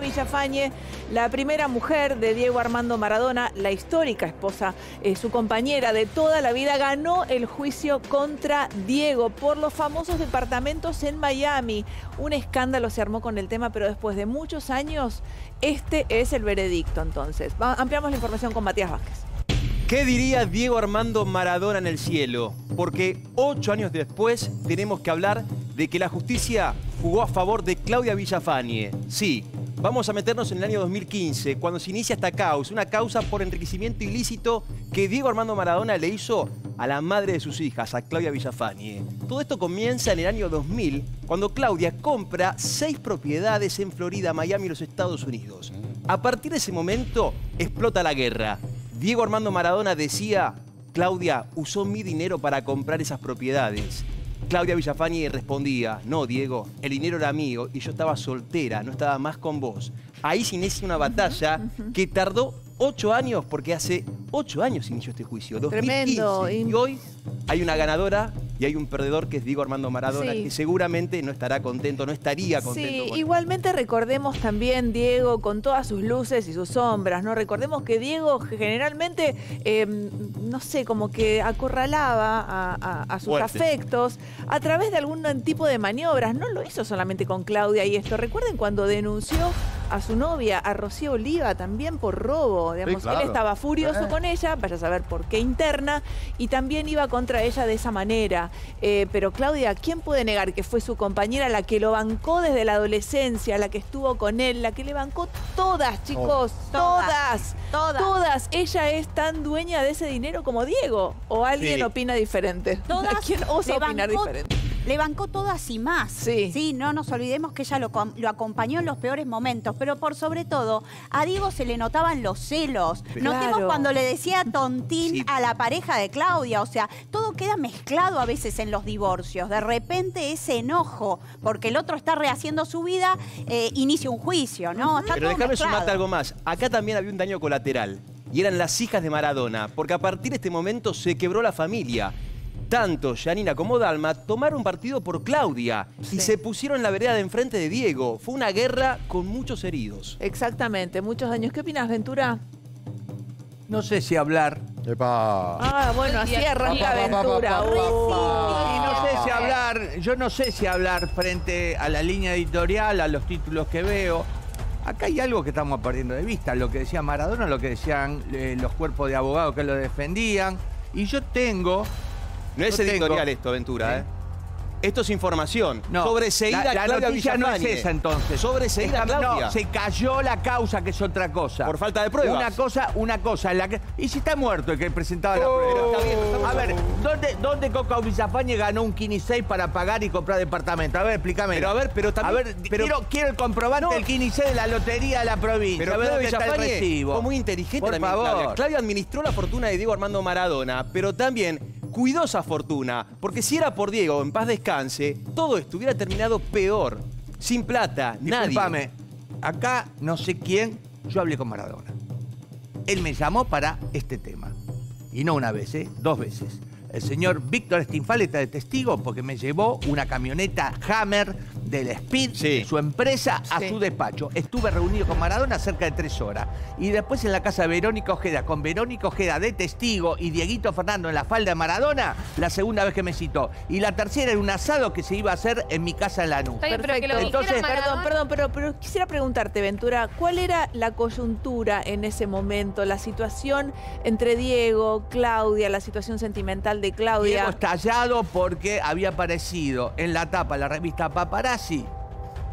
Villafañe, la primera mujer de Diego Armando Maradona, la histórica esposa, eh, su compañera de toda la vida, ganó el juicio contra Diego por los famosos departamentos en Miami. Un escándalo se armó con el tema, pero después de muchos años, este es el veredicto entonces. ampliamos la información con Matías Vázquez. ¿Qué diría Diego Armando Maradona en el cielo? Porque ocho años después tenemos que hablar de que la justicia jugó a favor de Claudia Villafañe. Sí, vamos a meternos en el año 2015, cuando se inicia esta causa, una causa por enriquecimiento ilícito que Diego Armando Maradona le hizo a la madre de sus hijas, a Claudia Villafañe. Todo esto comienza en el año 2000, cuando Claudia compra seis propiedades en Florida, Miami los Estados Unidos. A partir de ese momento explota la guerra. Diego Armando Maradona decía, Claudia usó mi dinero para comprar esas propiedades. Claudia Villafañe respondía, no, Diego, el dinero era mío y yo estaba soltera, no estaba más con vos. Ahí se inicia una batalla que tardó ocho años, porque hace ocho años inició este juicio, 2015. Tremendo. Y hoy hay una ganadora y hay un perdedor que es Diego Armando Maradona, que seguramente no estará contento, no estaría contento. Sí, igualmente recordemos también Diego con todas sus luces y sus sombras, ¿no? Recordemos que Diego generalmente, em, no sé, como que acorralaba a, sus afectos a través de algún tipo de maniobras. No lo hizo solamente con Claudia y esto. Recuerden cuando denunció a su novia, a Rocío Oliva, también por robo. Digamos, Él estaba furioso eh. con ella, vaya a saber por qué interna, y también iba contra ella de esa manera. Eh, pero Claudia, ¿quién puede negar que fue su compañera la que lo bancó desde la adolescencia, la que estuvo con él, la que le bancó todas, chicos? Todas, todas, todas. Ella es tan dueña de ese dinero como Diego. ¿O alguien opina diferente? Todas. ¿Quién osa opinar diferente? Le bancó todas y más. Sí. Sí, no nos olvidemos que ella lo, acompañó en los peores momentos, pero por sobre todo, a Diego se le notaban los celos. Notemos cuando le decía tontín a la pareja de Claudia, o sea, todo queda mezclado a veces en los divorcios. De repente ese enojo, porque el otro está rehaciendo su vida, eh, inicia un juicio, ¿no? pero déjame sumarte algo más. Acá también había un daño colateral y eran las hijas de Maradona, porque a partir de este momento se quebró la familia. Tanto Janina como Dalma tomaron partido por Claudia y se pusieron en la vereda de enfrente de Diego. Fue una guerra con muchos heridos. Exactamente, muchos daños. ¿Qué opinas, Ventura? No sé si hablar. Ah, bueno, así arranca Ventura. no sé si hablar, yo no sé si hablar frente a la línea editorial, a los títulos que veo. Acá hay algo que estamos perdiendo de vista, lo que decía Maradona, lo que decían eh, los cuerpos de abogados que lo defendían. Y yo tengo no es editorial esto, Ventura, ¿eh? Esto es información. No, Sobreseída la, la Claudia noticia no es esa entonces. Sobreseída a Claudia. No, se cayó la causa, que es otra cosa. Por falta de pruebas. Una cosa, una cosa. En la que, y si está muerto el que presentaba la prueba. a ver, ¿dónde, dónde Coca Villafañe ganó un Kini 6 para pagar y comprar departamento? A ver, explícame. Pero a ver, pero también... A ver, quiero, quiero, el comprobante del Kini 6 de la lotería de la provincia. Pero a ver dónde está el recibo. Fue muy inteligente Por también, favor. Claudia. Claudia administró la fortuna de Diego Armando Maradona, pero también cuidó esa fortuna, porque si era por Diego, en paz descanse, todo estuviera terminado peor. Sin plata, nadie. acá no sé quién, yo hablé con Maradona. Él me llamó para este tema. Y no una vez, ¿eh? dos veces. El señor Víctor Stinfal está de testigo porque me llevó una camioneta Hammer del Speed su empresa a su despacho. Estuve reunido con Maradona cerca de tres horas. Y después en la casa de Verónica Ojeda, con Verónica Ojeda de testigo y Dieguito Fernando en la falda de Maradona, la segunda vez que me citó. Y la tercera era un asado que se iba a hacer en mi casa en la Perfecto. Entonces, perdón, perdón, pero, pero quisiera preguntarte, Ventura, ¿cuál era la coyuntura en ese momento, la situación entre Diego, Claudia, la situación sentimental de Claudia? Diego estallado porque había aparecido en la tapa la revista Paparazzi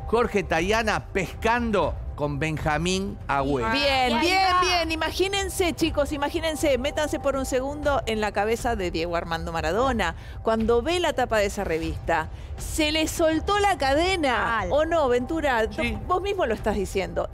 Jorge Tayana pescando con Benjamín Agüero. Bien, bien, bien. Imagínense, chicos, imagínense, métanse por un segundo en la cabeza de Diego Armando Maradona. Cuando ve la tapa de esa revista, ¿se le soltó la cadena? ¿O no, Ventura? Vos mismo lo estás diciendo.